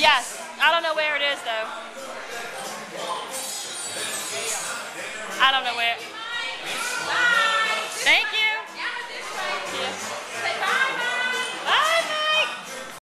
Yes. I don't know where it is though. I don't know where.